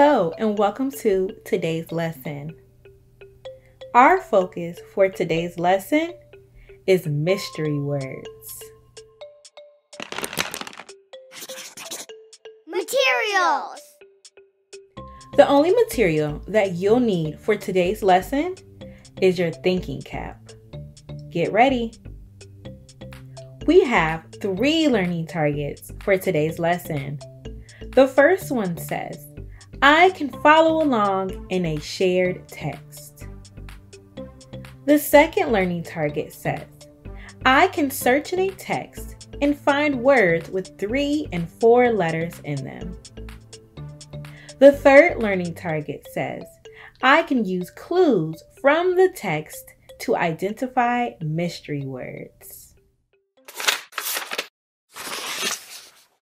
Hello, and welcome to today's lesson. Our focus for today's lesson is mystery words. Materials. The only material that you'll need for today's lesson is your thinking cap. Get ready. We have three learning targets for today's lesson. The first one says, I can follow along in a shared text. The second learning target says, I can search in a text and find words with three and four letters in them. The third learning target says, I can use clues from the text to identify mystery words.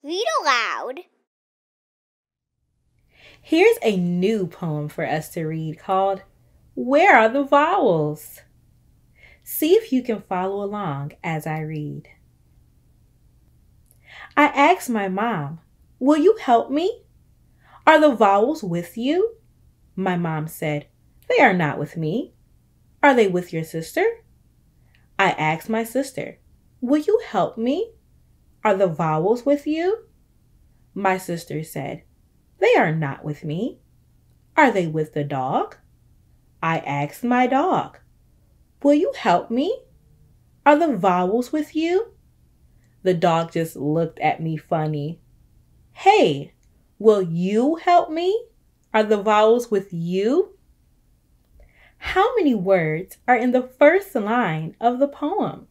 Read aloud. Here's a new poem for us to read called Where Are the Vowels? See if you can follow along as I read. I asked my mom, Will you help me? Are the vowels with you? My mom said, They are not with me. Are they with your sister? I asked my sister, Will you help me? Are the vowels with you? My sister said, They are not with me. Are they with the dog? I asked my dog, Will you help me? Are the vowels with you? The dog just looked at me funny. Hey, will you help me? Are the vowels with you? How many words are in the first line of the poem?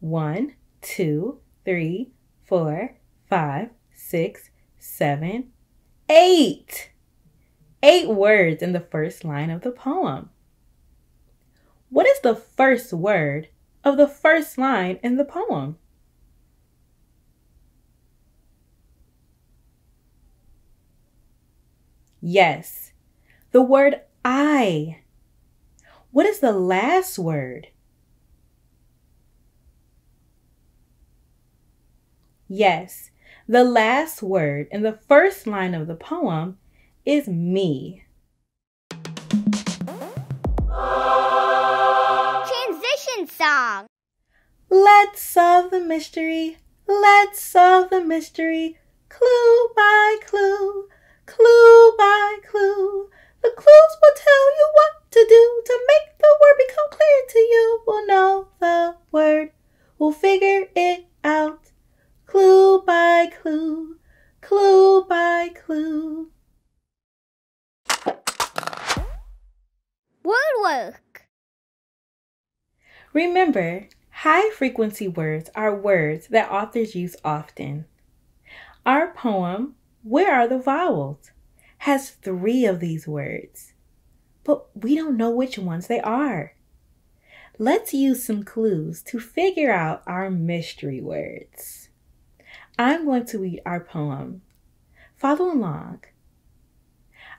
One, two, three, four, five, six, seven, eight. Eight words in the first line of the poem. What is the first word of the first line in the poem? Yes, the word I. What is the last word? Yes, the last word in the first line of the poem is me. Transition song. Let's solve the mystery. Let's solve the mystery. Clue by clue, clue by clue. The clues will tell you what to do to make the word become clear to you. We'll know the word. We'll figure it out clue by clue, clue by clue. Word work. Remember, high frequency words are words that authors use often. Our poem, Where Are the Vowels, has three of these words, but we don't know which ones they are. Let's use some clues to figure out our mystery words. I'm going to read our poem. Follow along.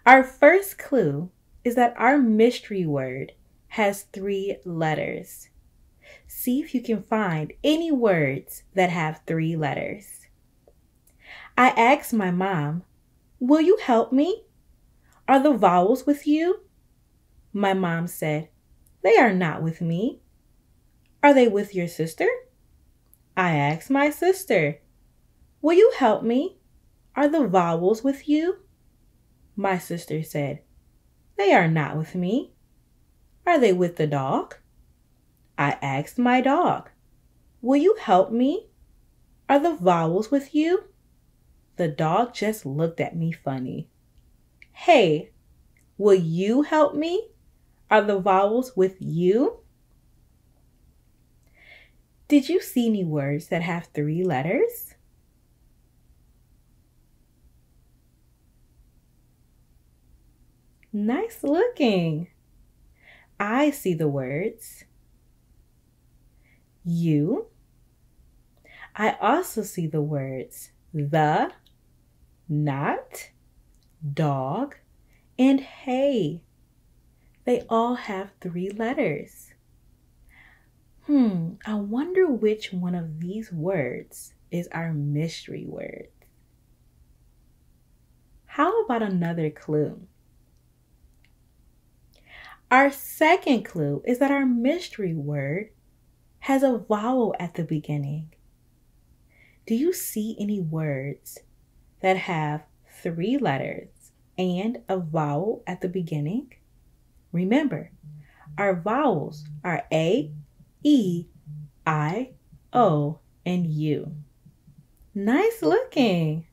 Our first clue is that our mystery word has three letters. See if you can find any words that have three letters. I asked my mom, Will you help me? Are the vowels with you? My mom said, They are not with me. Are they with your sister? I asked my sister, Will you help me? Are the vowels with you? My sister said, They are not with me. Are they with the dog? I asked my dog, Will you help me? Are the vowels with you? The dog just looked at me funny. Hey, will you help me? Are the vowels with you? Did you see any words that have three letters? Nice looking. I see the words you. I also see the words the, not, dog, and hey. They all have three letters. Hmm, I wonder which one of these words is our mystery word. How about another clue? Our second clue is that our mystery word has a vowel at the beginning. Do you see any words that have three letters and a vowel at the beginning? Remember, our vowels are A, E, I, O, and U. Nice looking.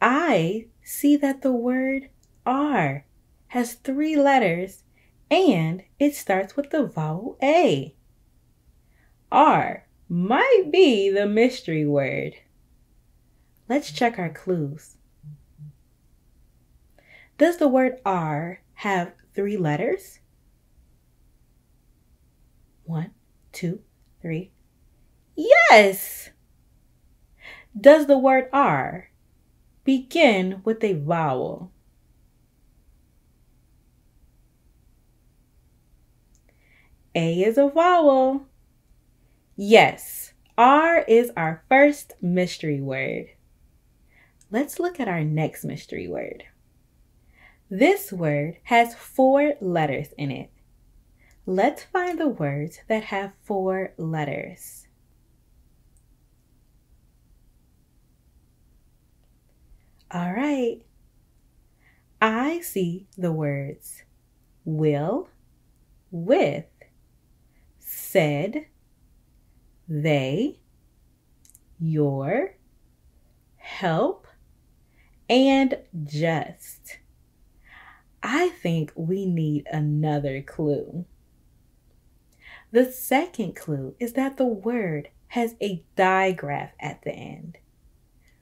I see that the word are has three letters and it starts with the vowel A. Are might be the mystery word. Let's check our clues. Does the word are have three letters? One, two, three. Yes! Does the word are begin with a vowel? A is a vowel. Yes, are is our first mystery word. Let's look at our next mystery word. This word has four letters in it. Let's find the words that have four letters. All right. I see the words will, with, said, they, your, help, and just. I think we need another clue. The second clue is that the word has a digraph at the end.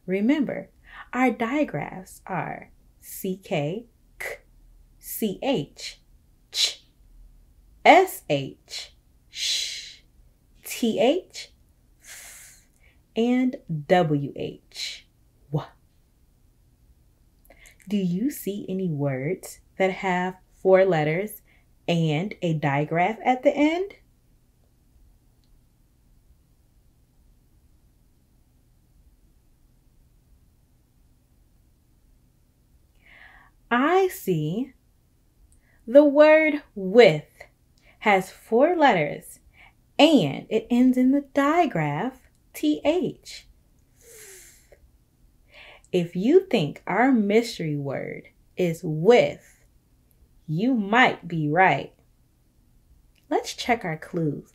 Remember, our digraphs are CK, K, CH, Ch, SH, Sh, TH, and WH. Do you see any words that have four letters and a digraph at the end? I see the word with has four letters and it ends in the digraph th. If you think our mystery word is with, you might be right. Let's check our clues.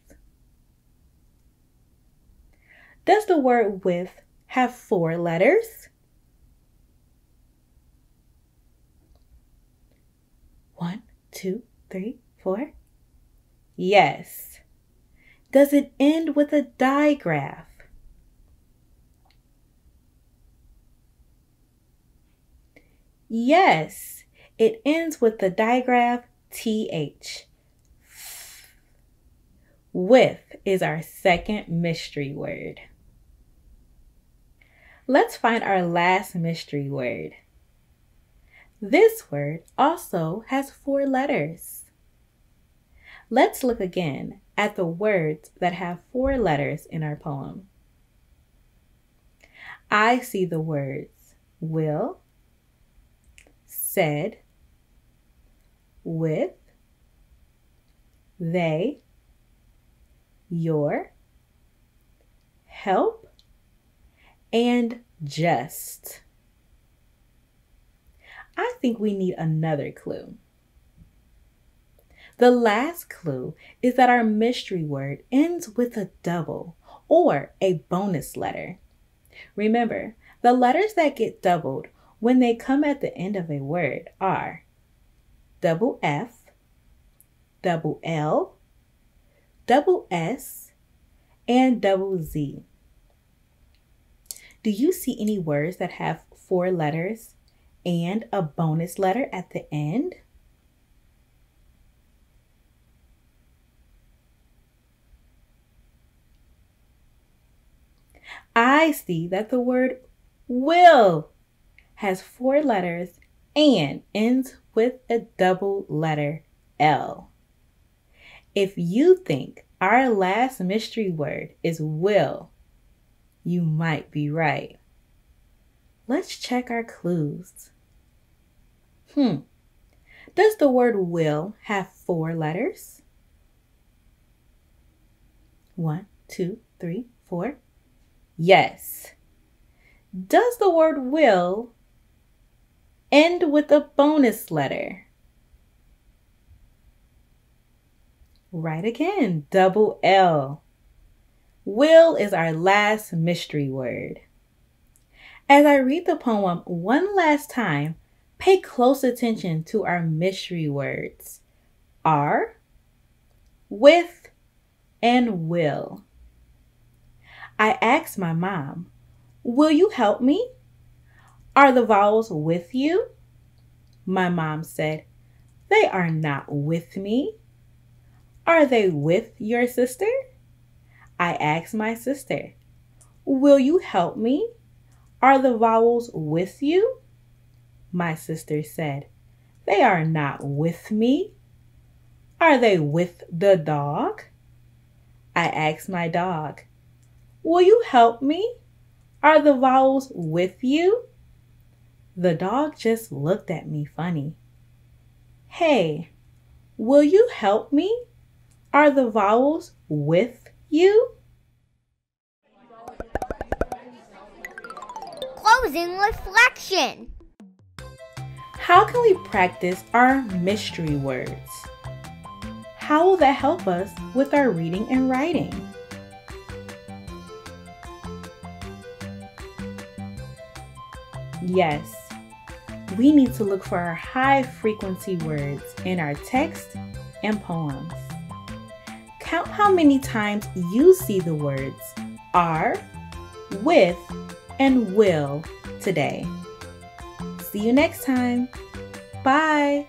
Does the word with have four letters? One, two, three, four. Yes. Does it end with a digraph? Yes. It ends with the digraph TH. With is our second mystery word. Let's find our last mystery word. This word also has four letters. Let's look again at the words that have four letters in our poem. I see the words will, said, with, they, your, help, and just. I think we need another clue. The last clue is that our mystery word ends with a double or a bonus letter. Remember, the letters that get doubled when they come at the end of a word are double F, double L, double S, and double Z. Do you see any words that have four letters and a bonus letter at the end. I see that the word will has four letters and ends with a double letter L. If you think our last mystery word is will, you might be right. Let's check our clues. Hmm. Does the word will have four letters? One, two, three, four. Yes. Does the word will end with a bonus letter? Right again, double L. Will is our last mystery word. As I read the poem one last time, pay close attention to our mystery words are, with, and will. I asked my mom, Will you help me? Are the vowels with you? My mom said, They are not with me. Are they with your sister? I asked my sister, Will you help me? Are the vowels with you? My sister said, They are not with me. Are they with the dog? I asked my dog, Will you help me? Are the vowels with you? The dog just looked at me funny. Hey, will you help me? Are the vowels with you? Closing reflection. How can we practice our mystery words? How will that help us with our reading and writing? Yes, we need to look for our high frequency words in our text and poems. Count how many times you see the words are, with, and will today. See you next time. Bye.